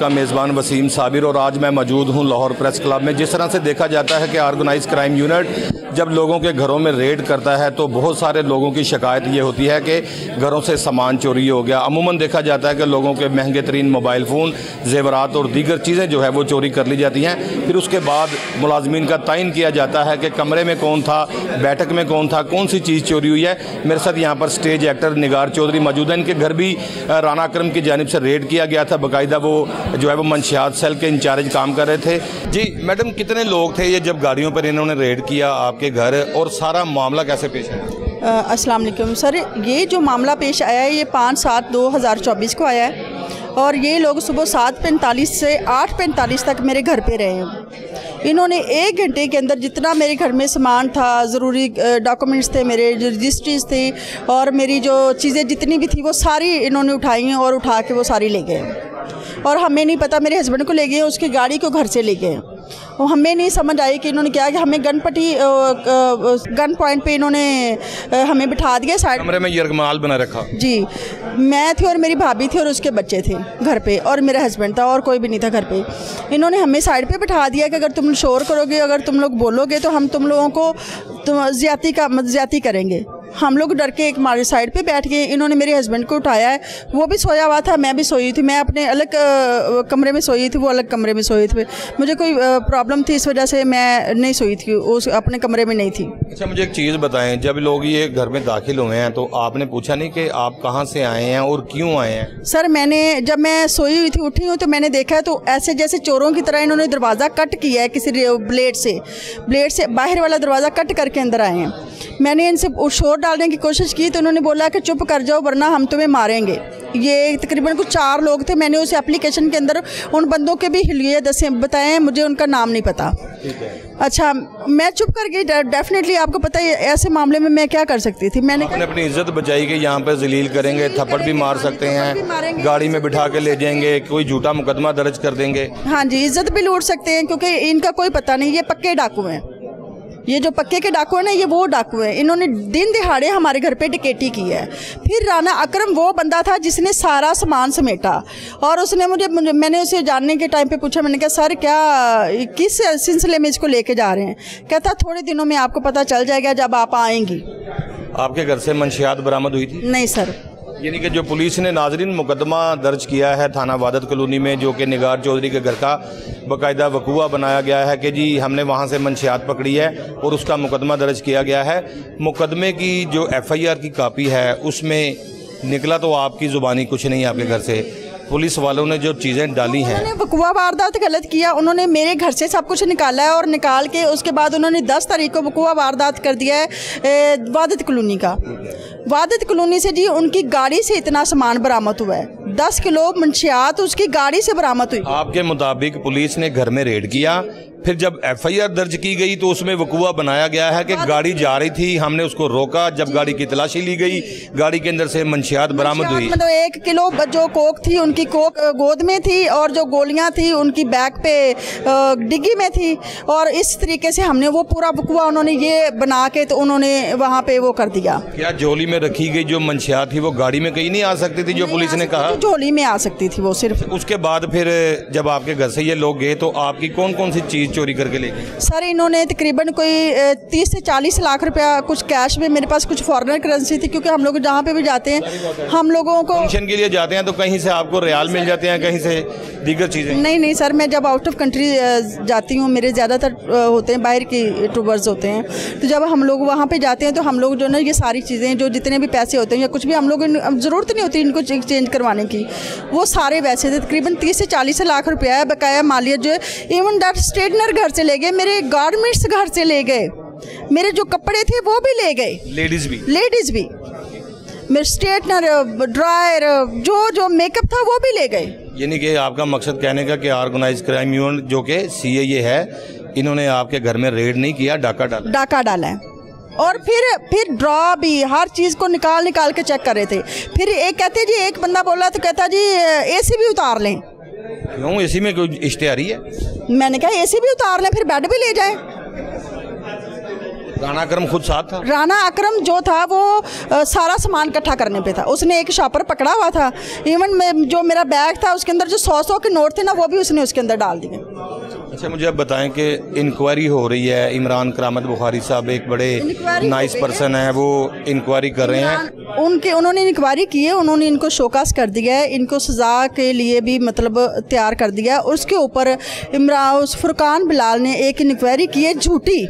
का मेज़बान वसीम साबिर और आज मैं मौजूद हूँ लाहौर प्रेस क्लब में। जिस तरह से देखा जाता है कि आर्गेनाइज क्राइम यूनिट जब लोगों के घरों में रेड करता है तो बहुत सारे लोगों की शिकायत ये होती है कि घरों से सामान चोरी हो गया। अमूमन देखा जाता है कि लोगों के महँगे तरीन मोबाइल फ़ोन, जेवरात और दीगर चीज़ें जो है वो चोरी कर ली जाती हैं। फिर उसके बाद मुलाजमीन का तयन किया जाता है कि कमरे में कौन था, बैठक में कौन था, कौन सी चीज़ चोरी हुई है। मेरे साथ यहाँ पर स्टेज एक्टर निगार चौधरी मौजूद हैं। इनके घर भी राना अक्रम की जानब से रेड किया गया था। बाकायदा वो अ, अस्सलाम वालेकुम सर ये जो मामला पेश आया है ये पाँच सात दो हज़ार चौबीस को आया है। और ये लोग सुबह सात पैंतालीस से आठ पैंतालीस तक मेरे घर पे रहे हैं। इन्होंने एक घंटे के अंदर जितना मेरे घर में सामान था ज़रूरी डॉक्यूमेंट्स थे मेरे जो रजिस्ट्रीज थी और मेरी जो चीज़ें जितनी भी थी वो सारी इन्होंने उठाई हैं और उठा के वो सारी ले गए और हमें नहीं पता मेरे हस्बैंड को ले गए उसकी गाड़ी को घर से ले गए। वो हमें नहीं समझ आई कि इन्होंने क्या कि हमें गन पट्टी अ, गन पॉइंट पे इन्होंने हमें बिठा दिया साइड। कमरे में यरगमाल बना रखा। जी। मैं थी और मेरी भाभी थी और उसके बच्चे थे घर पे और मेरा हस्बैंड था और कोई भी नहीं था घर पे। इन्होंने हमें साइड पे बिठा दिया कि अगर तुम शोर करोगे अगर तुम लोग बोलोगे तो हम तुम लोगों को ज़्यादा का ज़्यादा करेंगे। हम लोग डर के एक हमारे साइड पे बैठ गए। इन्होंने मेरे हस्बैंड को उठाया है। वो भी सोया हुआ था मैं भी सोई थी। मैं अपने अलग कमरे में सोई थी वो अलग कमरे में सोए थे। मुझे कोई प्रॉब्लम थी इस वजह से मैं नहीं सोई थी उस अपने कमरे में नहीं थी। अच्छा मुझे एक चीज़ बताएँ जब लोग ये घर में दाखिल हुए हैं तो आपने पूछा नहीं कि आप कहाँ से आए हैं और क्यों आए हैं? सर मैंने जब मैं सोई हुई थी उठी हूँ तो मैंने देखा तो ऐसे जैसे चोरों की तरह इन्होंने दरवाज़ा कट किया है किसी ब्लेड से। ब्लेड से बाहर वाला दरवाज़ा कट करके अंदर आए हैं। मैंने इनसे शोर डालने की कोशिश की तो उन्होंने बोला कि चुप कर जाओ वरना हम तुम्हें मारेंगे। ये तकरीबन कुछ चार लोग थे मैंने उस एप्लीकेशन के अंदर उन बंदों के भी हिलिए दसे बताए हैं मुझे उनका नाम नहीं पता। अच्छा मैं चुप कर गई डेफिनेटली आपको पता है ऐसे मामले में मैं क्या कर सकती थी? मैंने आपने अपनी इज़्ज़त बचाई कि यहाँ पे जलील करेंगे थप्पड़ भी मार सकते हैं गाड़ी में बिठा के ले जाएँगे कोई झूठा मुकदमा दर्ज कर देंगे। हाँ जी इज़्ज़त भी लूट सकते हैं क्योंकि इनका कोई पता नहीं ये पक्के डाकू हैं। ये जो पक्के के डाकू हैं ना ये वो डाकू हैं। इन्होंने दिन दिहाड़े हमारे घर पे टिकेटी की है। फिर राना अकरम वो बंदा था जिसने सारा सामान समेटा। और उसने मुझे मुझे- मैंने उसे जानने के टाइम पे पूछा मैंने कहा सर क्या किस सिलसिले में इसको लेके जा रहे हैं? कहता थोड़े दिनों में आपको पता चल जाएगा जब आप आएँगी। आपके घर से मंशियात बरामद हुई थी? नहीं सर। यानी कि जो पुलिस ने नाजरीन मुकदमा दर्ज किया है थाना वादत कलोनी में, जो कि निगार चौधरी के घर का बाकायदा वकूआ बनाया गया है कि जी हमने वहाँ से मंशियात पकड़ी है और उसका मुकदमा दर्ज किया गया है। मुकदमे की जो एफ़ आई आर की कापी है, उसमें निकला तो आपकी ज़ुबानी कुछ नहीं आपके घर से। पुलिस वालों ने जो चीज़ें डाली हैं। उन्होंने वकुआ वारदात गलत किया उन्होंने मेरे घर से सब कुछ निकाला है और निकाल के उसके बाद उन्होंने दस तारीख को वकुआ वारदात कर दिया है वादित वादत कॉलोनी का। वादित कलोनी से जी उनकी गाड़ी से इतना सामान बरामद हुआ है। दस किलो मंशियात उसकी गाड़ी से बरामद हुई। आपके मुताबिक पुलिस ने घर में रेड किया फिर जब एफआईआर दर्ज की गई तो उसमें वकूआ बनाया गया है कि गाड़ी जा रही थी हमने उसको रोका। जब गाड़ी की तलाशी ली गई गाड़ी के अंदर से मंशियात बरामद हुई। मतलब एक किलो जो कोक थी उनकी कोक गोद में थी और जो गोलियाँ थी उनकी बैग पे डिग्गी में थी। और इस तरीके से हमने वो पूरा वकुआ उन्होंने ये बना के तो उन्होंने वहाँ पे वो कर दिया। क्या झोली में रखी गई जो मंशियात थी वो गाड़ी में कहीं नहीं आ सकती थी जो पुलिस ने कहा? झोली में आ सकती थी वो सिर्फ़। उसके बाद फिर जब आपके घर से ये लोग गए तो आपकी कौन कौन सी चीज़ चोरी करके ले गए? सर इन्होंने तकरीबन कोई तीस से चालीस लाख रुपया कुछ कैश में मेरे पास कुछ फॉरनर करेंसी थी क्योंकि हम लोग जहाँ पे भी जाते हैं हम लोगों को फ़ंक्शन के लिए जाते हैं तो कहीं से आपको रियाल मिल जाते हैं कहीं से दीगर चीज़ें? नहीं नहीं सर मैं जब आउट ऑफ़ कंट्री जाती हूँ मेरे ज़्यादातर होते हैं बाहर की टूबर्स होते हैं तो जब हम लोग वहाँ पे जाते हैं तो हम लोग जो ना ये सारी चीज़ें जो जितने भी पैसे होते हैं या कुछ भी हम लोग ज़रूरत नहीं होती इनको चेंज करवाने की वो सारे वैसे थे तकरीबन तीस से चालीस लाख रुपया है बकाया मालियत जो है इवन दैट स्ट्रेटनर घर से ले गए मेरे गारमेंट्स घर से ले गए। मेरे जो कपड़े थे वो भी ले गए। लेडीज़ भी। लेडीज़ भी। मेरे स्ट्रेटनर ड्रायर जो जो मेकअप था वो भी ले गए। यानी कि आपका मकसद कहने का कि ऑर्गेनाइज क्राइम यूनिट जो कि सी ये है इन्होंने आपके घर में रेड नहीं किया डाका डाला। डाका डाला है। और फिर फिर ड्रॉ भी हर चीज़ को निकाल निकाल के चेक कर रहे थे। फिर एक कहते जी एक बंदा बोला तो कहता जी एसी भी उतार लें। क्यों? एसी में कोई इश्तेहारी है? मैंने कहा एसी भी उतार ले फिर बेड भी ले जाए। राणा अक्रम खुद साथ था? राना अक्रम जो था वो आ, सारा सामान इकट्ठा करने पे था। उसने एक शॉपर पकड़ा हुआ था। इवन मैं जो मेरा बैग था उसके अंदर जो सौ सौ के नोट थे ना वो भी उसने उसके अंदर डाल दिए। अच्छा मुझे अब बताएँ कि इंक्वायरी हो रही है। इमरान करामत बुखारी साहब एक बड़े नाइस। पर्सन है। वो इंक्वायरी कर रहे हैं। उनके उन्होंने इंक्वायरी की है उन्होंने इनको शोकास कर दिया है। इनको सज़ा के लिए भी मतलब तैयार कर दिया है। उसके ऊपर इमरान उस फुरकान बिलाल ने एक इंक्वायरी की है झूठी।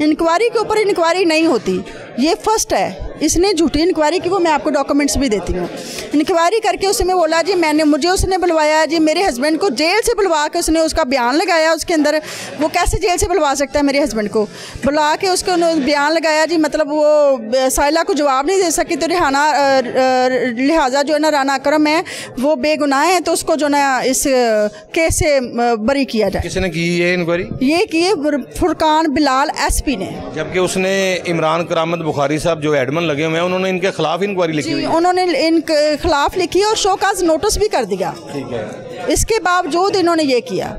इंक्वायरी के ऊपर इंक्वायरी नहीं होती। ये फ़र्स्ट है। इसने झूठी इंक्वायरी की वो मैं आपको डॉक्यूमेंट्स भी देती हूँ। इंक्वायरी करके उसमें बोला जी मैंने मुझे उसने बुलवाया जी मेरे हस्बैंड को जेल से बुलवा के उसने उसका बयान लगाया उसके अंदर। वो कैसे जेल से बुलवा सकता है मेरे हस्बैंड को? बुला के उसको बयान लगाया जी मतलब वो साइला को जवाब नहीं दे सकी तो रिहाना लिहाजा जो है ना राना अकरम है वो बेगुनाह है तो उसको जो ना इस केस से बरी किया जाए। किसने की ये इंक्वायरी ये किए फुरकान बिलाल एसपी ने। जबकि उसने इमरान करामत बुखारी साहब जो एडमन लगे हुए हैं उन्होंने इनके खिलाफ इंक्वायरी लिखी हुई उन्होंने इनके खिलाफ लिखी और शोकाज नोटिस भी कर दिया। ठीक है। इसके बावजूद इन्होंने ये किया।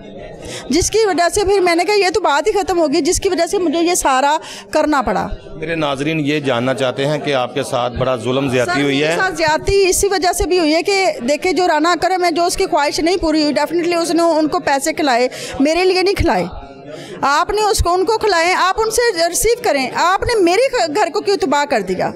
जिसकी वजह से फिर मैंने कहा ये तो बात ही ख़त्म होगी जिसकी वजह से मुझे ये सारा करना पड़ा। मेरे नाजरीन ये जानना चाहते हैं कि आपके साथ बड़ा जुल्म ज़्यादा हुई है। साथ ज्यादती इसी वजह से भी हुई है कि देखे जो राना करम है जो उसकी ख्वाहिश नहीं पूरी हुई डेफिनेटली उसने उनको पैसे खिलाए मेरे लिए नहीं खिलाए। आपने उसको उनको खिलाए आप उनसे रिसीव करें। आपने मेरे घर को क्यों तबाह कर दिया?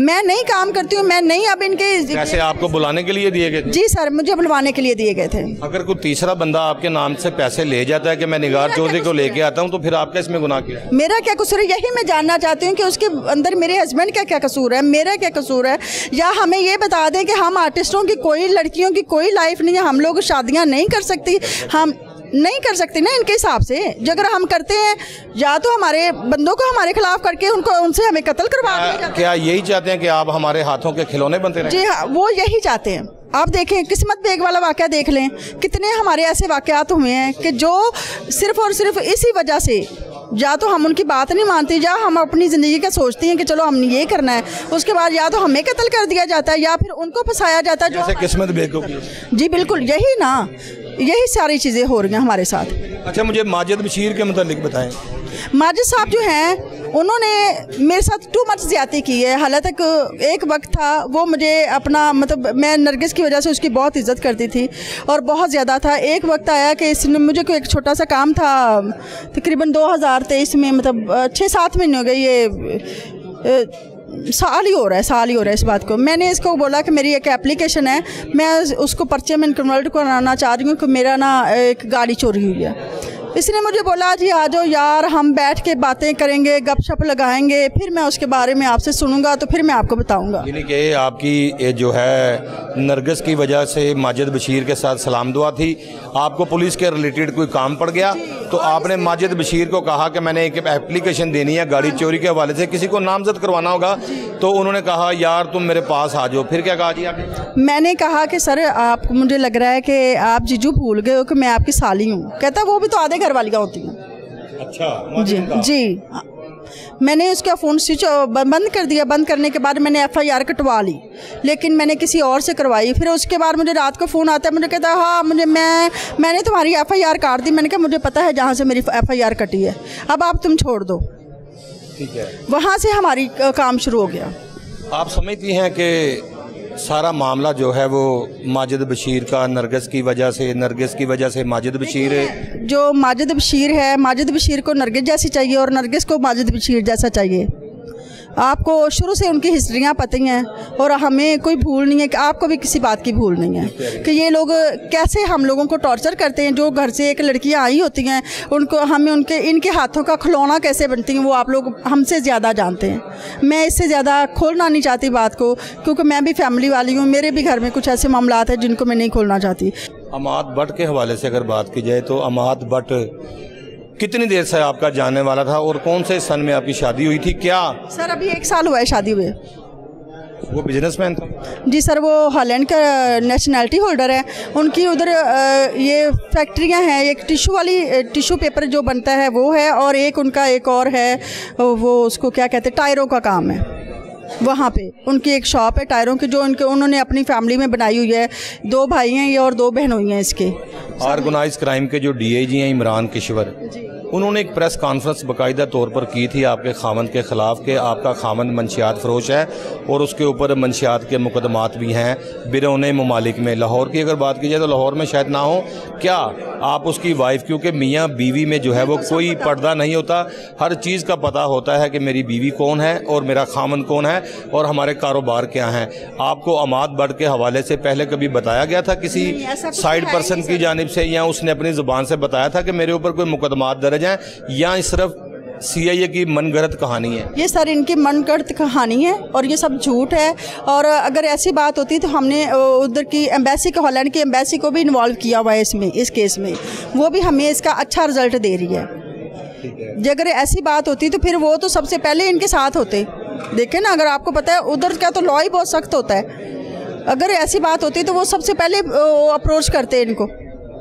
मैं नहीं काम करती हूँ मैं नहीं अब इनके पैसे आपको बुलाने के लिए दिए गए जी सर मुझे बुलवाने के लिए दिए गए थे। अगर कोई तीसरा बंदा आपके नाम से पैसे ले जाता है कि मैं निगार चौधरी को लेके आता हूँ तो फिर आपका इसमें गुनाह क्या? मेरा क्या कसूर है? यही मैं जानना चाहती हूँ कि उसके अंदर मेरे हस्बैंड का क्या कसूर है? मेरा क्या कसूर है? या हमें ये बता दें कि हम आर्टिस्टों की कोई लड़कियों की कोई लाइफ नहीं है हम लोग शादियाँ नहीं कर सकती हम नहीं कर सकते ना इनके हिसाब से। जो अगर हम करते हैं या तो हमारे बंदों को हमारे खिलाफ करके उनको उनसे हमें कत्ल करवा क्या यही चाहते हैं कि आप हमारे हाथों के खिलौने बनते रहे? जी हाँ वो यही चाहते हैं। आप देखें किस्मत बेग वाला वाक़ देख लें। कितने हमारे ऐसे वाक़ात हुए हैं कि जो सिर्फ़ और सिर्फ़ इसी वजह से या तो हम उनकी बात नहीं मानते या हम अपनी ज़िंदगी का सोचते हैं कि चलो हमने ये करना है उसके बाद या तो हमें कत्ल कर दिया जाता है या फिर उनको फंसाया जाता है जो जैसे किस्मत बेवकूफ़ी जी बिल्कुल यही ना यही सारी चीज़ें हो रही हैं हमारे साथ। अच्छा मुझे माजिद बशीर के मतलब बताएँ। माजिद साहब जो हैं उन्होंने मेरे साथ टू मच ज़्यादा की है। हालाँकि एक वक्त था, वो मुझे अपना मतलब मैं नरगिस की वजह से उसकी बहुत इज़्ज़त करती थी और बहुत ज़्यादा था। एक वक्त आया कि इसने मुझे कोई एक छोटा सा काम था, तकरीबन 2023 में मतलब छः सात महीने हो गए ये साल ही हो रहा है, साल ही हो रहा है इस बात को। मैंने इसको बोला कि मेरी एक एप्लीकेशन है, मैं उसको पर्चे में कन्वर्ट कराना चाह रही हूँ कि मेरा ना एक गाड़ी चोरी हुई है। इसने मुझे बोला जी आ जाओ यार हम बैठ के बातें करेंगे गपशप लगाएँगे फिर मैं उसके बारे में आपसे सुनूँगा तो फिर मैं आपको बताऊँगा। यानी कि आपकी ये जो है नरगिस की वजह से माजिद बशीर के साथ सलाम दुआ थी। आपको पुलिस के रिलेटेड कोई काम पड़ गया? तो आपने माजिद बशीर को कहा कि मैंने एक एप्लीकेशन देनी है गाड़ी चोरी के हवाले से किसी को नामजद करवाना होगा? तो उन्होंने कहा यार तुम मेरे पास आ जाओ। फिर क्या कहा जी आपने? मैंने कहा कि सर आप मुझे लग रहा है कि आप जीजू भूल गए हो कि मैं आपकी साली हूँ। कहता वो भी तो आधे घर वालियाँ होती हैं। अच्छा जी जी। मैंने उसका फ़ोन स्विच बंद कर दिया। बंद करने के बाद मैंने एफआईआर कटवा ली। लेकिन मैंने किसी और से करवाई। फिर उसके बाद मुझे रात को फ़ोन आता है। मुझे कहता है हाँ मुझे मैं मैंने तुम्हारी एफआईआर काट दी। मैंने कहा मुझे पता है जहाँ से मेरी एफआईआर कटी है। अब आप तुम छोड़ दो। ठीक है। वहाँ से हमारी काम शुरू हो गया। आप समझती हैं कि सारा मामला जो है वो माजिद बशीर का नरगस की वजह से नरगिस की वजह से माजिद बशीर जो माजिद बशीर है माजिद बशीर को नरगिस जैसी चाहिए और नरगिस को माजिद बशीर जैसा चाहिए। आपको शुरू से उनकी हिस्ट्रियाँ पता ही और हमें कोई भूल नहीं है कि आपको भी किसी बात की भूल नहीं है कि ये लोग कैसे हम लोगों को टॉर्चर करते हैं, जो घर से एक लड़कियाँ आई होती हैं, उनको हमें उनके, इनके हाथों का खिलौना कैसे बनती हैं, वो आप लोग हमसे ज़्यादा जानते हैं। मैं इससे ज़्यादा खोलना नहीं चाहती बात को, क्योंकि मैं भी फैमिली वाली हूँ, मेरे भी घर में कुछ ऐसे मामला हैं जिनको मैं नहीं खोलना चाहती। अमाद भट्ट के हवाले से अगर बात की जाए तो अमाद भट्ट कितनी देर से आपका जाने वाला था और कौन से सन में आपकी शादी हुई थी? क्या? सर अभी एक साल हुआ है शादी हुए। वो बिजनेसमैन था? जी सर वो हॉलैंड का नेशनैलिटी होल्डर है। उनकी उधर ये फैक्ट्रियाँ हैं एक टिशू वाली टिशू पेपर जो बनता है वो है और एक उनका एक और है वो उसको क्या कहते हैं टायरों का काम है। वहाँ पे। उनकी एक शॉप है टायरों की जो उनके उन्होंने अपनी फैमिली में बनाई हुई है। दो भाई हैं ये और दो बहन हुई हैं इसके। ऑर्गेनाइज क्राइम के जो डीआईजी हैं इमरान किश्वर। उन्होंने एक प्रेस कॉन्फ्रेंस बाकायदा तौर पर की थी आपके खामन के ख़िलाफ़ कि आपका खामन मंशियात फरोश है और उसके ऊपर मंशियात के मुकदमात भी हैं बिरौन ममालिक में लाहौर की। अगर बात की जाए तो लाहौर में शायद ना हो। क्या आप उसकी वाइफ क्योंकि मियाँ बीवी में जो है वो कोई पर्दा नहीं होता। हर चीज़ का पता होता है कि मेरी बीवी कौन है और मेरा खामन कौन है और हमारे कारोबार क्या हैं। आपको अमाद बट के हवाले से पहले कभी बताया गया था किसी साइड पर्सन की जानब से या उसने अपनी ज़ुबान से बताया था कि मेरे ऊपर कोई मुकदमा दर्ज हैं या सिर्फ़ सी आई ए की मनगढ़ंत कहानी है। ये सर इनकी मनगढ़ंत कहानी है और ये सब झूठ है और अगर ऐसी बात होती तो हमने उधर की एम्बेसी को हॉलैंड की एम्बेसी को भी इन्वॉल्व किया हुआ है इसमें इस केस में। वो भी हमें इसका अच्छा रिज़ल्ट दे रही है। जे अगर ऐसी बात होती तो फिर वो तो सबसे पहले इनके साथ होते। देखे ना अगर आपको पता है उधर का तो लॉ ही बहुत सख्त होता है। अगर ऐसी बात होती तो वो सबसे पहले अप्रोच करते इनको।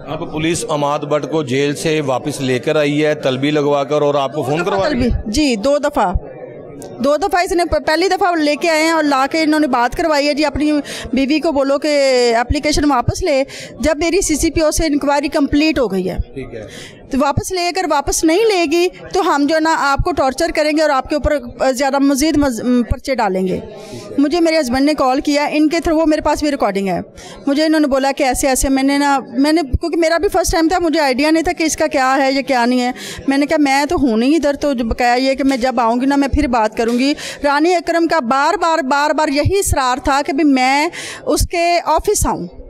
अब पुलिस अमाद भट्ट को जेल से वापस लेकर आई है तलबी लगवाकर और आपको फ़ोन करवा तलबी। जी दो दफ़ा। दो दफ़ा इसने पहली दफ़ा लेके आए हैं और ला के इन्होंने बात करवाई है जी अपनी बीवी को बोलो कि एप्लीकेशन वापस ले। जब मेरी सीसीपीओ से इंक्वायरी कंप्लीट हो गई है। ठीक है। तो वापस ले अगर वापस नहीं लेगी तो हम जो है ना आपको टॉर्चर करेंगे और आपके ऊपर ज़्यादा मज़ीद मज- पर्चे डालेंगे। मुझे मेरे हस्बैंड ने कॉल किया, इनके थ्रू वो मेरे पास भी रिकॉर्डिंग है। मुझे इन्होंने बोला कि ऐसे ऐसे, मैंने ना, मैंने, क्योंकि मेरा भी फ़र्स्ट टाइम था, मुझे आइडिया नहीं था कि इसका क्या है, या क्या नहीं है। मैंने कहा, मैं तो हूँ नहीं इधर तो बकाया ये कि मैं जब आऊँगी ना, मैं फिर बात करूँगी। रानी अक्रम का बार बार बार बार यही इसरार था कि मैं उसके ऑफ़िस आऊँ।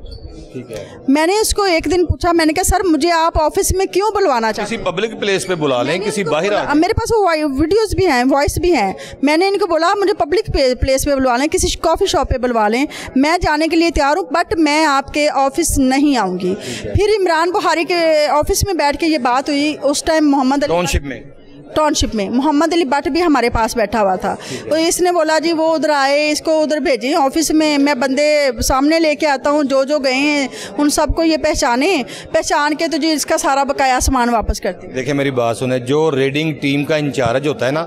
ठीक है। मैंने इसको एक दिन पूछा मैंने कहा सर मुझे आप ऑफ़िस में क्यों बुलवाना चाहते किसी पब्लिक प्लेस पे बुला लें किसी बाहर आ मेरे पास वो वीडियोस भी हैं वॉइस भी हैं। मैंने इनको बोला मुझे पब्लिक प्लेस पे बुलवा लें किसी कॉफ़ी शॉप पे बुलवा लें। मैं जाने के लिए तैयार हूँ बट मैं आपके ऑफ़िस नहीं आऊँगी। फिर इमरान बुहारी के ऑफ़िस में बैठ के ये बात हुई उस टाइम मोहम्मद अली में। टाउनशिप में। मोहम्मद अली भट्ट भी हमारे पास बैठा हुआ था। तो इसने बोला जी वो उधर आए इसको उधर भेजें ऑफ़िस में। मैं बंदे सामने लेके आता हूँ जो जो गए हैं उन सबको ये पहचाने। पहचान के तो जी इसका सारा बकाया सामान वापस करते देखिये देखिए मेरी बात सुने। जो रेडिंग टीम का इंचार्ज होता है ना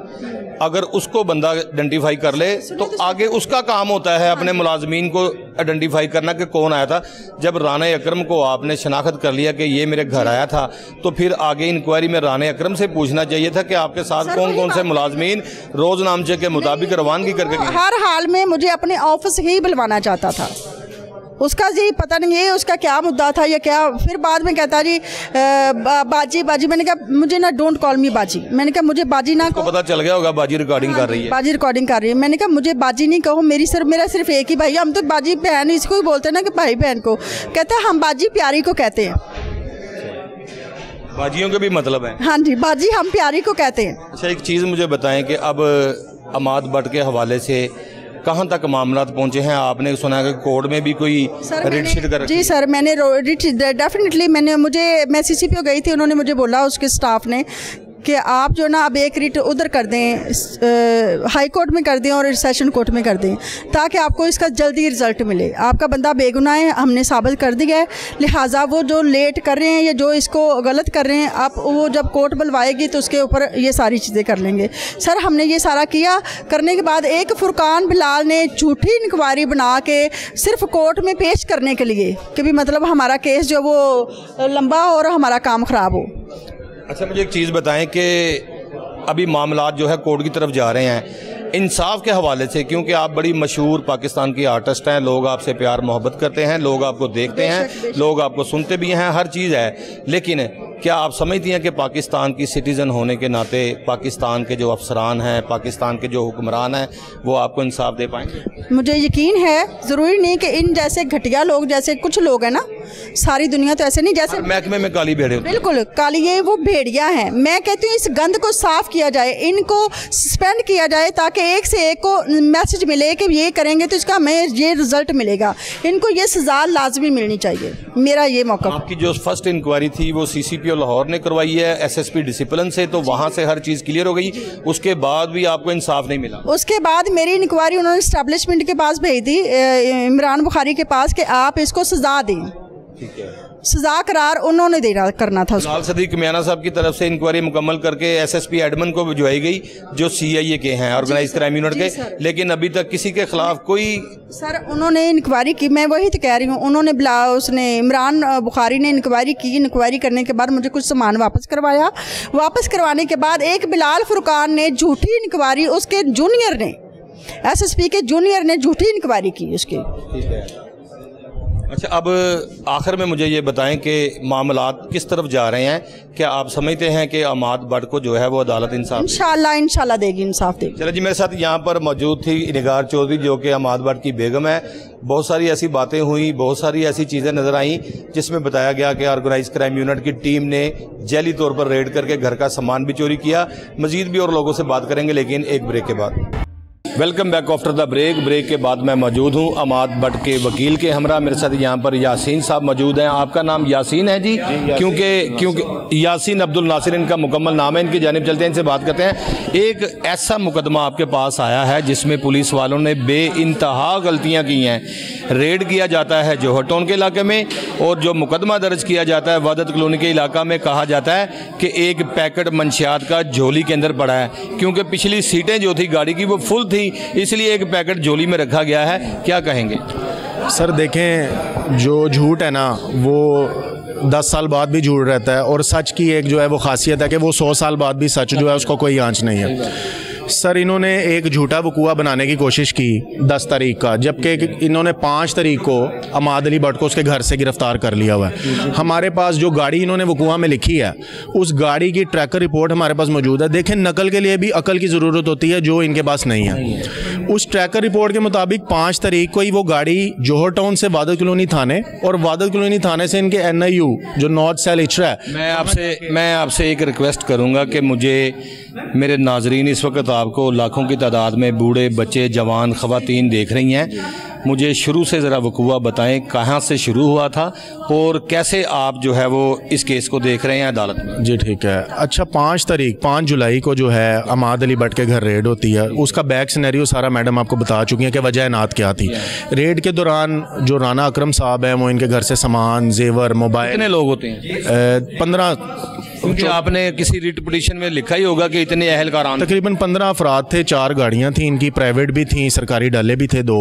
अगर उसको बंदा आइडेंटिफाई कर ले तो आगे उसका काम होता है अपने मुलाजमीन को आइडेंटिफाई करना कि कौन आया था। जब राना अकरम को आपने शनाख्त कर लिया कि ये मेरे घर आया था तो फिर आगे इंक्वायरी में राना अकरम से पूछना चाहिए था कि आपके साथ कौन कौन से मुलाजमीन रोज नामचे के मुताबिक रवानगी करके हर हाल में मुझे अपने ऑफ़िस ही बुलवाना चाहता था। उसका जी पता नहीं ये उसका क्या मुद्दा था या क्या? फिर बाद में कहता जी बा, बाजी बाजी। मैंने कहा मुझे ना डोंट कॉल मी बाजी। मैंने कहा मुझे बाजी ना कहो। पता चल गया होगा बाजी रिकॉर्डिंग कर रही है। बाजी रिकॉर्डिंग कर रही है। मैंने कहा मुझे बाजी नहीं कहो मेरी सिर्फ़ मेरा सिर्फ़ एक ही भाई हम तो बाजी बहन इसको ही बोलते हैं ना कि भाई बहन को। कहते हैं हम बाजी प्यारी को कहते हैं। बाजियों के भी मतलब है। हाँ जी बाजी हम प्यारी को कहते हैं। अच्छा एक चीज़ मुझे बताएँ कि अब अमाद भट्ट के हवाले से कहाँ तक मामला पहुँचे हैं? आपने सुना है कि कोर्ट में भी कोई रिट शीट कर जी सर मैंने रिट डेफिनेटली मैंने मुझे मैं सी गई थी उन्होंने मुझे बोला उसके स्टाफ ने कि आप जो ना अब एक रिट उधर कर दें हाई कोर्ट में कर दें और सेशन कोर्ट में कर दें, ताकि आपको इसका जल्दी रिज़ल्ट मिले। आपका बंदा बेगुनाह है, हमने साबित कर दिया है, लिहाजा वो जो लेट कर रहे हैं या जो इसको गलत कर रहे हैं, आप वो जब कोर्ट बुलवाएगी तो उसके ऊपर ये सारी चीज़ें कर लेंगे। सर, हमने ये सारा किया, करने के बाद एक फुरकान बिलाल ने झूठी इंक्वायरी बना के सिर्फ़ कोर्ट में पेश करने के लिए, कि भी मतलब हमारा केस जो वो लंबा हो और हमारा काम ख़राब हो। अच्छा मुझे एक चीज़ बताएँ कि अभी मामला जो है कोर्ट की तरफ़ जा रहे हैं। इंसाफ के हवाले से क्योंकि आप बड़ी मशहूर पाकिस्तान की आर्टिस्ट हैं लोग आपसे प्यार मोहब्बत करते हैं लोग आपको देखते हैं लोग आपको सुनते भी हैं हर चीज़ है। लेकिन क्या आप समझती हैं कि पाकिस्तान की सिटीज़न होने के नाते पाकिस्तान के जो अफसरान हैं पाकिस्तान के जो हुक्मरान हैं वो आपको इंसाफ दे पाएँगे? मुझे यकीन है ज़रूरी नहीं कि इन जैसे घटिया लोग जैसे कुछ लोग हैं ना सारी दुनिया तो ऐसे नहीं जैसे महकमे में काली भेड़े बिल्कुल काली ये वो भेड़िया हैं। मैं कहती हूँ इस गंद को साफ़ किया जाए इनको सस्पेंड किया जाए ताकि एक से एक को मैसेज मिले कि ये करेंगे तो इसका हमें ये रिज़ल्ट मिलेगा। इनको ये सजा लाजमी मिलनी चाहिए। मेरा ये मौका। आपकी जो फ़र्स्ट इंक्वायरी थी वो सीसीपीओ लाहौर ने करवाई है एसएसपी डिसिप्लिन से तो वहाँ से हर चीज़ क्लियर हो गई। उसके बाद भी आपको इंसाफ नहीं मिला। उसके बाद मेरी इंक्वायरी उन्होंने स्टैब्लिशमेंट के पास भेज दी इमरान बुखारी के पास कि आप इसको सजा दें। ठीक है। सजा करार उन्होंने देना करना था लाल सदीक मियाना साहब की तरफ़ से इंक्वायरी मुकम्मल करके एसएसपी एडमन को भिजवाई गई जो सीआईए के हैं ऑर्गेनाइज क्राइम यूनिट के। लेकिन अभी तक किसी के खिलाफ कोई सर उन्होंने इंक्वायरी की मैं वही तो कह रही हूँ उन्होंने बुला उसने इमरान बुखारी ने इंक्वायरी की। इंक्वायरी करने के बाद मुझे कुछ सामान वापस करवाया। वापस करवाने के बाद एक बिलाल फुरकान ने झूठी इंक्वायरी उसके जूनियर ने एसएसपी के जूनियर ने झूठी इंक्वायरी की उसकी। अच्छा अब आखिर में मुझे ये बताएँ कि मामला किस तरफ़ जा रहे हैं? क्या आप समझते हैं कि अमाद भट्ट को जो है वो अदालत इंसाफ? इंशाल्लाह इंशाल्लाह देगी इंसाफ देगी। चलो जी मेरे साथ यहाँ पर मौजूद थी निगार चौधरी जो कि अमाद भट्ट की बेगम है। बहुत सारी ऐसी बातें हुई बहुत सारी ऐसी चीज़ें नज़र आईं जिसमें बताया गया कि ऑर्गेनाइज क्राइम यूनिट की टीम ने जैली तौर पर रेड करके घर का सामान भी चोरी किया। मजीद भी और लोगों से बात करेंगे लेकिन एक ब्रेक के बाद। Welcome back after the break break के बाद मैं मौजूद हूँ अमाद भट्ट के वकील के। हमरा मेरे साथ यहाँ पर यासीन साहब मौजूद हैं। आपका नाम यासीन है जी? क्योंकि क्योंकि यासीन अब्दुल नासिर इनका मुकम्मल नाम है। इनकी जानब चलते हैं इनसे बात करते हैं। एक ऐसा मुकदमा आपके पास आया है जिसमें पुलिस वालों ने बे इंतहा गलतियाँ की हैं। रेड किया जाता है जोहर टाउन के इलाके में और जो मुकदमा दर्ज किया जाता है वादत कॉलोनी के इलाका में कहा जाता है कि एक पैकेट मंशियात का झोली के अंदर पड़ा है। क्योंकि पिछली सीटें जो थी गाड़ी की वो फुल थी। इसलिए एक पैकेट झोली में रखा गया है। क्या कहेंगे? सर, देखें, जो झूठ है ना, वो दस साल बाद भी झूठ रहता है और सच की एक जो है वो खासियत है कि वो सौ साल बाद भी सच जो है, उसको कोई आँच नहीं है। सर, इन्होंने एक झूठा वकूआ बनाने की कोशिश की दस तारीख का, जबकि इन्होंने पाँच तारीख को अमाद अली भट्ट को उसके घर से गिरफ़्तार कर लिया हुआ है। हमारे पास जो गाड़ी इन्होंने वकूआ में लिखी है, उस गाड़ी की ट्रैकर रिपोर्ट हमारे पास मौजूद है। देखें, नकल के लिए भी अकल की ज़रूरत होती है, जो इनके पास नहीं है। उस ट्रैकर रिपोर्ट के मुताबिक पाँच तारीख को ही वो गाड़ी जोहर टाउन से वादल कॉलोनी थाने और वादल कॉलोनी थाने से इनके एनआईयू जो नॉर्थ सेल इचरा है। मैं आपसे मैं आपसे एक रिक्वेस्ट करूँगा कि मुझे मेरे नाजरीन इस वक्त आपको लाखों की तादाद में बूढ़े, बच्चे, जवान खुवान देख रही हैं। मुझे शुरू से ज़रा वकूआ बताएँ कहाँ से शुरू हुआ था और कैसे आप जो है वो इस केस को देख रहे हैं अदालत में? जी ठीक है। अच्छा पाँच तारीख पाँच जुलाई को जो है अमाद अली भट्ट के घर रेड होती है। उसका बैक सिनेरियो सारा मैडम आपको बता चुकी हैं कि वजह नात क्या थी। रेड के दौरान जो राना अक्रम साहब हैं वो इनके घर से सामान जेवर मोबाइल कितने लोग होते हैं? पंद्रह क्योंकि आपने किसी रिट पिटिशन में लिखा ही होगा कि इतने अहलकार तकरीबन पंद्रह अफराद थे चार गाड़ियाँ थी इनकी प्राइवेट भी थी सरकारी डाले भी थे दो।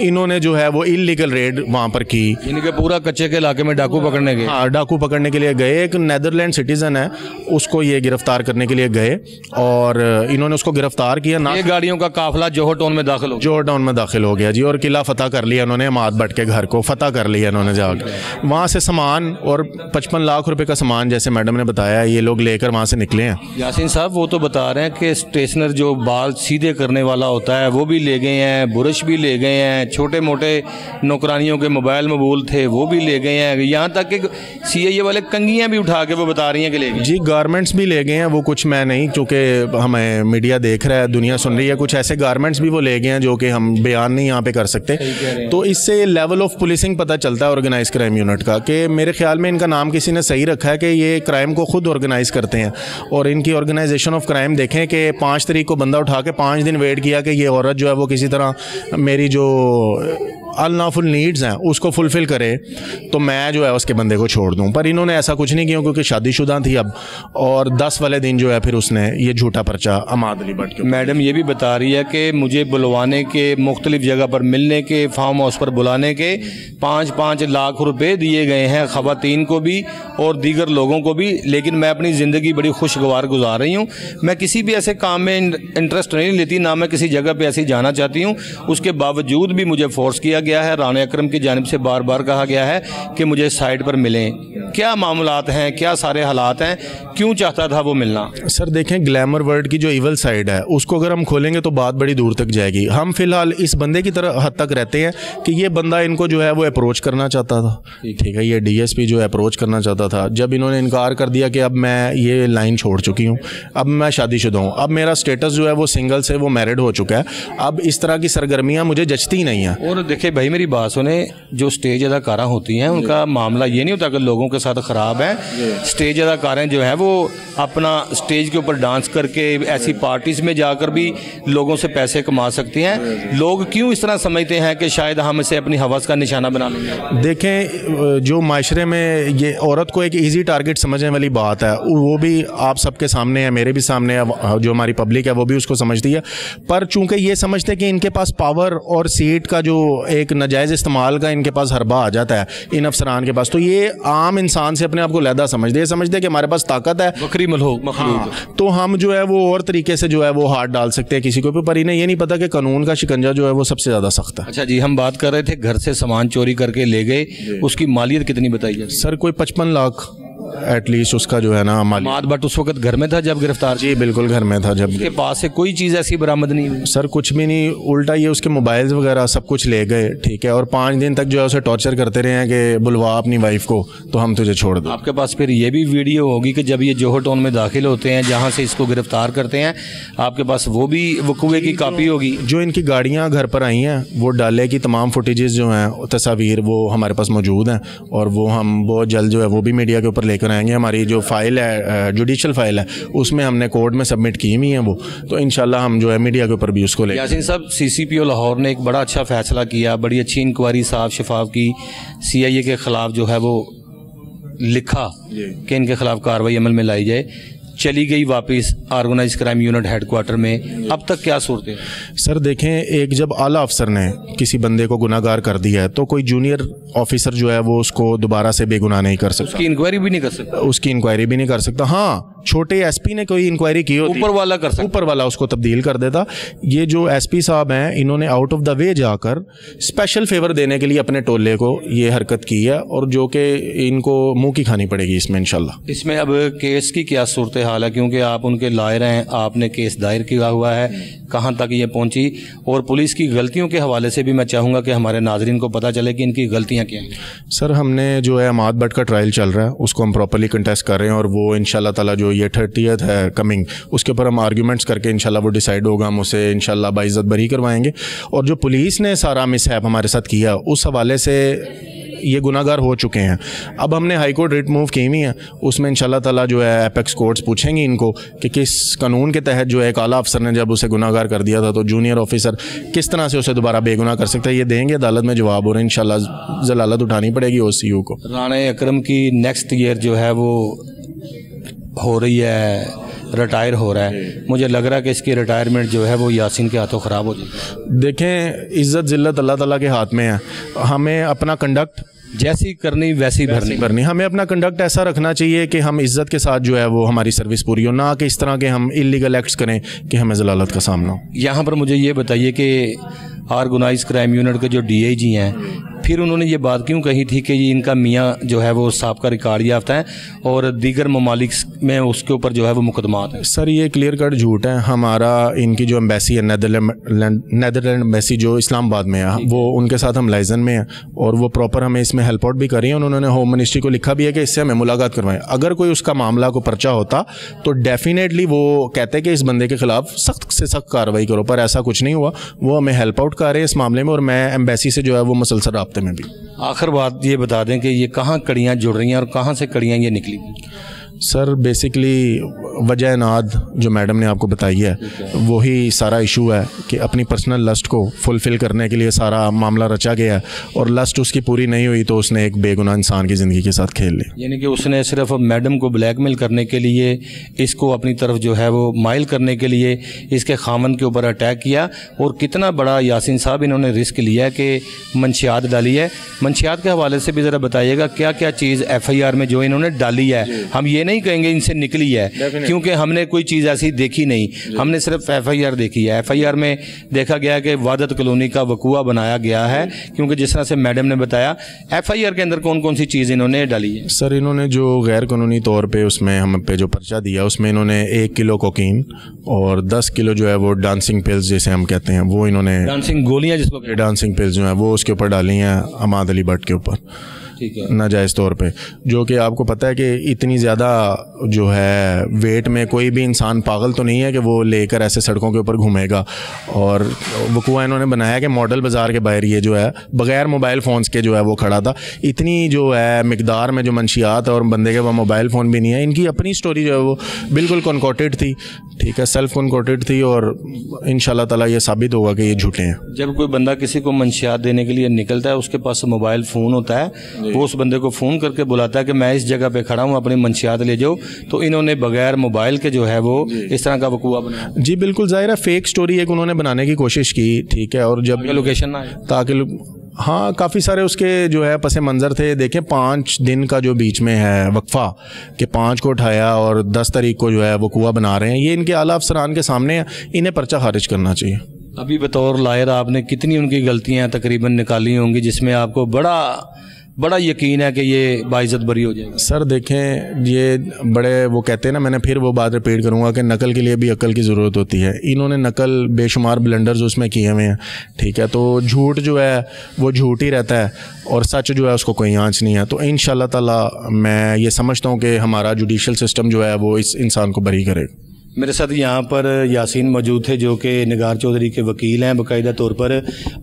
इन्होंने जो है वो इलीगल रेड वहाँ पर की। इनके पूरा कच्चे के इलाके में डाकू पकड़ने गए। हाँ डाकू पकड़ने के लिए गए। एक नैदरलैंड सिटीज़न है उसको ये गिरफ़्तार करने के लिए गए और इन्होंने उसको गिरफ़्तार किया। ना गाड़ियों का काफिला जोहर टाउन में दाखिल हो ज़ोर टाउन में दाखिल हो गया जी और किला फतह कर लिया इन्होंने माद भट्ट के घर को फतह कर लिया इन्होंने जाकर वहाँ से सामान और पचपन लाख रुपए का सामान जैसे मैडम ने बताया ये लोग लेकर वहाँ से निकले हैं। यासिन साहब वो तो बता रहे हैं कि स्टेशनर जो बाल सीधे करने वाला होता है वो भी ले गए हैं बुरश भी ले गए हैं छोटे मोटे नौकरानियों के मोबाइल मबूल थे वो भी ले गए हैं। यहाँ तक कि सी वाले कंगियाँ भी उठा के वो बता रही हैं कि ले गए। जी गारमेंट्स भी ले गए हैं वो कुछ मैं नहीं क्योंकि हमें मीडिया देख रहा है दुनिया सुन रही है कुछ ऐसे गारमेंट्स भी वो ले गए हैं जो कि हम बयान नहीं यहाँ पे कर सकते। तो इससे लेवल ऑफ़ पुलिसिंग पता चलता है ऑर्गेनाइज क्राइम यूनिट का कि मेरे ख्याल में इनका नाम किसी ने सही रखा है कि ये क्राइम को खुद ऑर्गेनाइज करते हैं और इनकी ऑर्गेनाइजेशन ऑफ़ क्राइम देखें कि पाँच तरीक को बंदा उठा के पाँच दिन वेट किया कि ये औरत जो है वो किसी तरह मेरी जो अनलॉफुल नीड्स हैं, उसको फुलफ़िल करे तो मैं जो है उसके बंदे को छोड़ दूँ। पर इन्होंने ऐसा कुछ नहीं किया, क्योंकि शादीशुदा थी अब, और दस वाले दिन जो है फिर उसने ये झूठा पर्चा अमाद अली भट्ट मैडम ये भी बता रही है कि मुझे बुलवाने के, मुख्तलिफ़ जगह पर मिलने के, फार्म हाउस पर बुलाने के पाँच पाँच लाख रुपये दिए गए हैं ख़वातीन को भी और दीगर लोगों को भी, लेकिन मैं अपनी ज़िंदगी बड़ी खुशगवार गुजार रही हूँ। मैं किसी भी ऐसे काम में इंटरेस्ट नहीं लेती, ना मैं किसी जगह पे ऐसी जाना चाहती हूँ। उसके बावजूद भी मुझे फोर्स किया गया है राना अक्रम की जानब से बार बार कहा गया है कि मुझे साइड पर मिलें। क्या मामलात हैं? क्या सारे हालात हैं? क्यों चाहता था वो मिलना? सर देखें ग्लैमर वर्ल्ड की जो इवल साइड है उसको अगर हम खोलेंगे तो बात बड़ी दूर तक जाएगी। हम फ़िलहाल इस बंदे की तरह हद तक रहते हैं कि ये बंदा इनको जो है वो अप्रोच करना चाहता था। ठीक। है ये डीएसपी जो है अप्रोच करना चाहता था। जब इन्होंने इनकार कर दिया कि अब मैं ये लाइन छोड़ चुकी हूँ अब मैं शादीशुदा हूँ अब मेरा स्टेटस जो है वो सिंगल से वो मैरिड हो चुका है अब इस तरह की सरगर्मियाँ मुझे जचती नहीं हैं। और देखिए भाई मेरी बात सुने। जो स्टेज अदाकारा होती हैं उनका मामला ये नहीं होता कि लोगों के साथ ख़राब है। स्टेज अदाकारें जो है वो अपना स्टेज के ऊपर डांस करके ऐसी पार्टीज़ में जाकर भी लोगों से पैसे कमा सकती हैं। लोग क्यों इस तरह समझते हैं कि शायद हम इसे अपनी हवस का निशाना बना लेंगे देखें जो माशरे में ये औरत को एक ईजी टारगेट समझने वाली बात है वो भी आप सबके सामने है मेरे भी सामने है जो हमारी पब्लिक है वो भी उसको समझती है। पर चूँकि ये समझते हैं कि इनके पास पावर और सीट का जो एक नाजायज़ इस्तेमाल का इनके पास हरबा आ जाता है इन अफसरान के पास। तो ये आम इंसान से अपने आप को लहदा समझते हैं समझते हैं कि हमारे पास ताकत है। बकरी मलूक हाँ तो हम जो है वो और तरीके से जो है वो हाथ डाल सकते हैं किसी को पर इन्हें ये नहीं पता कि कानून का शिकंजा जो है वो सबसे ज़्यादा सख्त है। अच्छा जी हम बात कर रहे थे घर से सामान चोरी करके ले गए उसकी मालियत कितनी बताई सर कोई पचपन लाख एटलीस्ट उसका जो है ना माली माद बट उस वक्त घर में था जब गिरफ़्तार? जी बिल्कुल घर में था जब उसके पास से कोई चीज़ ऐसी बरामद नहीं हुई? सर कुछ भी नहीं उल्टा ये उसके मोबाइल्स वगैरह सब कुछ ले गए ठीक है? और पाँच दिन तक जो है उसे टॉर्चर करते रहे हैं कि बुलवा अपनी वाइफ को तो हम तुझे छोड़ दो। आपके पास फिर ये भी वीडियो होगी कि जब ये जोहर टाउन में दाखिल होते हैं जहाँ से इसको गिरफ़्तार करते हैं आपके पास वो भी वकूए की कापी होगी? जो इनकी गाड़ियाँ घर पर आई हैं वो डाले की तमाम फुटेजेस जो हैं तस्वीर वो हमारे पास मौजूद हैं और वो हम बहुत जल्द जो है वो भी मीडिया के ऊपर लेकर आएँगे। हमारी जो फ़ाइल है जुडिशल फ़ाइल है उसमें हमने कोर्ट में सबमिट की हुई है वो। तो इन हम जो है मीडिया के ऊपर भी उसको ले यासिन साहब सी सी पी ओ लाहौर ने एक बड़ा अच्छा फैसला किया बड़ी अच्छी इंक्वायरी साफ़ शफाफ की। सी आई ए के ख़िलाफ़ जो है वो लिखा कि इनके ख़िलाफ़ कार्रवाई अमल में लाई जाए। चली गई वापस ऑर्गेनाइज क्राइम यूनिट हेडक्वार्टर में? अब तक क्या सूरत? है सर देखें एक जब आला अफसर ने किसी बंदे को गुनागार कर दिया है तो कोई जूनियर ऑफिसर जो है वो उसको दोबारा से बेगुनाह नहीं कर सकता। उसकी इंक्वायरी भी नहीं कर सकता? उसकी इंक्वायरी भी नहीं कर सकता। हाँ छोटे एसपी ने कोई इंक्वायरी की होती। ऊपर वाला कर सकता। ऊपर वाला उसको तब्दील कर देता। ये जो एसपी साहब हैं इन्होंने आउट ऑफ़ द वे जाकर स्पेशल फेवर देने के लिए अपने टोले को ये हरकत की है और जो कि इनको मुँह की खानी पड़ेगी इसमें इनशाला इसमें अब केस की क्या सूरत हाल है? क्योंकि आप उनके लायर हैं आपने केस दायर किया हुआ है। कहाँ तक ये पहुँची? और पुलिस की गलतियों के हवाले से भी मैं चाहूँगा कि हमारे नाजरन को पता चले कि इनकी गलतियाँ क्या हैं। सर हमने जो है अमाद भट्ट का ट्रायल चल रहा है उसको हम प्रॉपरली कंटेस्ट कर रहे हैं और वो इन ताला जो ये थर्टीथ है कमिंग उसके ऊपर हम आर्ग्यूमेंट्स करके इंशाल्लाह वो डिसाइड होगा, हम उसे इंशाल्लाह बाइज़्ज़त बरी करवाएँगे। और जो पुलिस ने सारा मिस हमारे साथ किया, उस हवाले से ये गुनागार हो चुके हैं। अब हमने हाई कोर्ट रिट मूव की हुई है, उसमें इंशाल्लाह ताला जो है एपेक्स कोर्ट्स पूछेंगे इनको कि किस कानून के तहत जो है एक आला अफसर ने जब उसे गुनागार कर दिया था तो जूनियर ऑफिसर किस तरह से उसे दोबारा बेगुनाह कर सकता है, ये देंगे, अदालत में जवाब और इन जलालत उठानी पड़ेगी ओ को। राना अक्रम की नेक्स्ट ईयर जो है वो हो रही है रिटायर हो रहा है। मुझे लग रहा है कि इसकी रिटायरमेंट जो है वो यासिन के हाथों ख़राब हो जाए। देखें इज़्ज़त ज़िल्लत अल्लाह ताला के हाथ में है। हमें अपना कंडक्ट जैसी करनी वैसी भरनी। भरनी। हमें अपना कंडक्ट ऐसा रखना चाहिए कि हम इज़्ज़त के साथ जो है वो हमारी सर्विस पूरी हो ना कि इस तरह के हम इलीगल एक्ट्स करें कि हमें जलालत का सामना हो। यहाँ पर मुझे ये बताइए कि ऑर्गेनाइज क्राइम यूनिट के जो डीआईजी हैं फिर उन्होंने ये बात क्यों कही थी कि ये इनका मियाँ जो है वो सबका रिकॉर्ड याफ्ता है और दीगर ममालिक में उसके ऊपर जो है वो मुकदमा हैं? सर ये क्लियर कट झूठ है। हमारा इनकी जो एम्बेसी है नैदरलैंड नैदरलैंड एम्बेसी जो इस्लामाबाद में है वो उनके साथ हम लाइजन में हैं और वो प्रॉपर हमें इसमें हेल्प आउट भी करी है। उन्होंने होम मिनिस्ट्री को लिखा भी है कि इससे हमें मुलाकात करवाएँ। अगर कोई उसका मामला को पर्चा होता तो डेफिनेटली वो कहते कि इस बंदे के खिलाफ सख्त से सख्त कार्रवाई करो पर ऐसा कुछ नहीं हुआ। वो हमें हेल्प आउट कर रहे हैं इस मामले में और मैं एम्बेसी से जो है वो मुसलसल रबते में भी। आखिर बात ये बता दें कि ये कहाँ कड़ियाँ जुड़ रही हैं और कहाँ से कड़ियाँ ये निकली? सर बेसिकली वजह नाद जो मैडम ने आपको बताई है वही सारा इशू है कि अपनी पर्सनल लस्ट को फुलफ़िल करने के लिए सारा मामला रचा गया है और लस्ट उसकी पूरी नहीं हुई तो उसने एक बेगुनाह इंसान की ज़िंदगी के साथ खेल ली। यानी कि उसने सिर्फ़ मैडम को ब्लैकमेल करने के लिए इसको अपनी तरफ़ जो है वो माइल करने के लिए इसके खामन के ऊपर अटैक किया और कितना बड़ा यासिन साहब इन्होंने रिस्क लिया कि मंशियात डाली है। मंशियात के हवाले से भी ज़रा बताइएगा क्या क्या चीज़ एफ़ आई आर में जो इन्होंने डाली है? हम ये नहीं कहेंगे इनसे निकली है। क्योंकि हमने कोई चीज़ ऐसी देखी नहीं। हमने सिर्फ़ एफ़ आई आर देखी है। एफ़ आई आर में देखा गया कि वादत कॉलोनी का वकूआ बनाया गया है क्योंकि जिस तरह से मैडम ने बताया एफ़ आई आर के अंदर कौन कौन सी चीज़ इन्होंने डाली है? सर इन्होंने जो गैर कानूनी तौर पर उसमें हम पे जो पर्चा दिया उसमें इन्होंने एक किलो कोकीन और दस किलो जो है वो डांसिंग पिल्स जैसे हम कहते हैं वो इन्होंने डांसिंग गोलियाँ जिसको डांसिंग पिल्स जो है वो उसके ऊपर डाली हैं अमाद अली भट्ट के ऊपर। नाजायज़ तौर पे जो कि आपको पता है कि इतनी ज़्यादा जो है वेट में कोई भी इंसान पागल तो नहीं है कि वो लेकर ऐसे सड़कों के ऊपर घूमेगा। और वकूआ इन्होंने बनाया कि मॉडल बाज़ार के बाहर ये जो है बग़ैर मोबाइल फ़ोन्स के जो है वो खड़ा था। इतनी जो है मकदार में जो मंशियात है और बंदे के पास मोबाइल फ़ोन भी नहीं है इनकी अपनी स्टोरी जो है वो बिल्कुल कॉन्कोटेड थी। ठीक है सेल्फ कॉन्कोटेड थी और इन ताला ये साबित होगा कि ये झूठे हैं। जब कोई बंदा किसी को मंशियात देने के लिए निकलता है उसके पास मोबाइल फ़ोन होता है वो उस बंदे को फ़ोन करके बुलाता है कि मैं इस जगह पे खड़ा हूँ अपनी मंशियात ले जाओ। तो इन्होंने बगैर मोबाइल के जो है वो इस तरह का वकूआ बनाया। जी बिल्कुल ज़ाहिर है फेक स्टोरी एक उन्होंने बनाने की कोशिश की ठीक है और जब लोकेशन ना ताकि हाँ काफ़ी सारे उसके जो है पस मंज़र थे। देखें पाँच दिन का जो बीच में है वक्फ़ा कि पाँच को उठाया और दस तारीख को जो है वो कुआ बना रहे हैं। ये इनके आला अफसरान के सामने इन्हें पर्चा खारिज करना चाहिए। अभी बतौर लायर आपने कितनी उनकी गलतियाँ तकरीबन निकाली होंगी जिसमें आपको बड़ा बड़ा यकीन है कि ये बाइज़त बरी हो जाएगी। सर, देखें, ये बड़े, वो कहते हैं ना, मैंने फिर वो बात रिपीट करूँगा कि नकल के लिए भी अकल की ज़रूरत होती है। इन्होंने नकल बेशुमार ब्लेंडर्स उसमें किए हुए हैं, ठीक है? तो झूठ जो है, वो झूठ ही रहता है और सच जो है, उसको कोई आँच नहीं है। तो इन ताला, मैं ये समझता हूँ कि हमारा जुडिशल सिस्टम जो है, वो इस इंसान को बरी करेगा। मेरे साथ यहाँ पर यासीन मौजूद थे, जो कि निगार चौधरी के वकील हैं बाकायदा तौर पर।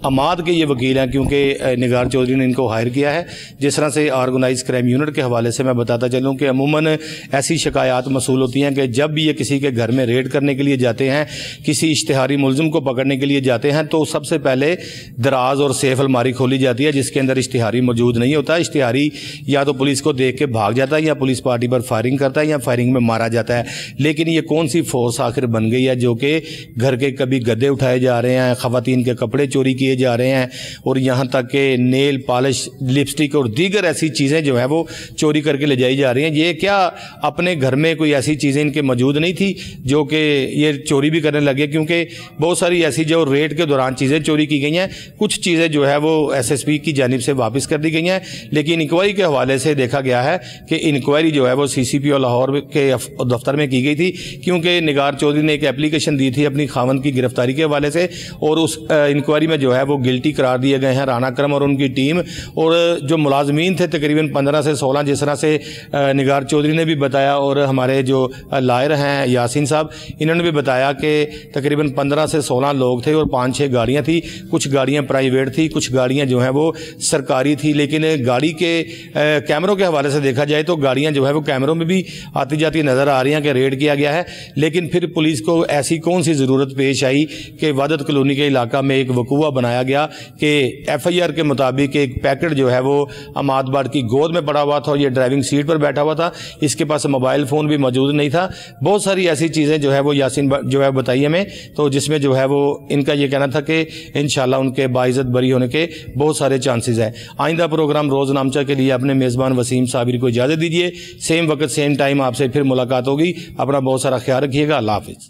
अमाद के ये वकील हैं, क्योंकि निगार चौधरी ने इनको हायर किया है। जिस तरह से ऑर्गेनाइज क्राइम यूनिट के हवाले से मैं बताता चलूँ कि अमूमन ऐसी शिकायत मसूल होती हैं कि जब भी ये किसी के घर में रेड करने के लिए जाते हैं, किसी इश्तहारी मुलम को पकड़ने के लिए जाते हैं तो सबसे पहले दराज और सेफ़ अलमारी खोली जाती है, जिसके अंदर इश्तहारी मौजूद नहीं होता। इश्तहारी या तो पुलिस को देख के भाग जाता है, या पुलिस पार्टी पर फायरिंग करता है, या फायरिंग में मारा जाता है। लेकिन ये कौन सी फोर्स आखिर बन गई है, जो कि घर के कभी गद्दे उठाए जा रहे हैं, ख़वातीन के कपड़े चोरी किए जा रहे हैं, और यहाँ तक कि नेल पॉलिश, लिपस्टिक और दीगर ऐसी चीज़ें जो है, वो चोरी करके ले जाई जा रही हैं। ये क्या अपने घर में कोई ऐसी चीज़ें इनके मौजूद नहीं थी, जो कि ये चोरी भी करने लगे, क्योंकि बहुत सारी ऐसी जो रेड के दौरान चीज़ें चोरी की गई हैं, कुछ चीज़ें जो है, वो एसएसपी की जानब से वापस कर दी गई हैं, लेकिन इंक्वायरी के हवाले से देखा गया है कि इंक्वायरी जो है, वो और लाहौर के दफ्तर में की गई थी, क्योंकि निगार चौधरी ने एक एप्लीकेशन दी थी अपनी खावन की गिरफ्तारी के हवाले से और उस इंक्वायरी में जो है वो गिल्टी करार दिए गए हैं राना करम और उनकी टीम और जो मुलाजमीन थे तकरीबन पंद्रह से सोलह जिस तरह से निगार चौधरी ने भी बताया और हमारे जो लायर हैं यासिन साहब, इन्होंने भी बताया कि तकरीबन पंद्रह से सोलह लोग थे और पाँच छः गाड़ियाँ थी। कुछ गाड़ियाँ प्राइवेट थी, कुछ गाड़ियाँ जो हैं वो सरकारी थी, लेकिन गाड़ी के कैमरों के हवाले से देखा जाए तो गाड़ियाँ जो है वो कैमरों में भी आती जाती नज़र आ रही हैं कि रेड किया गया है। लेकिन फिर पुलिस को ऐसी कौन सी ज़रूरत पेश आई कि वादत कलोनी के इलाका में एक वकूआ बनाया गया कि एफ़ आई आर के मुताबिक एक पैकेट जो है वो अमाद बाट की गोद में पड़ा हुआ था और ये ड्राइविंग सीट पर बैठा हुआ था। इसके पास मोबाइल फ़ोन भी मौजूद नहीं था। बहुत सारी ऐसी चीज़ें जो है वो यासिन जो है बताई हमें। तो जिसमें जो है वो इनका ये कहना था कि इन उनके बाइज़त बरी होने के बहुत सारे चांसेस हैं। आइंदा प्रोग्राम रोज़ नामचा के लिए अपने मेज़बान वसीम साबिर को इजाज़त दीजिए। सेम वक्त, सेम टाइम आपसे फिर मुलाकात होगी। अपना बहुत सारा रखिएगा। अल्लाह हाफिज़।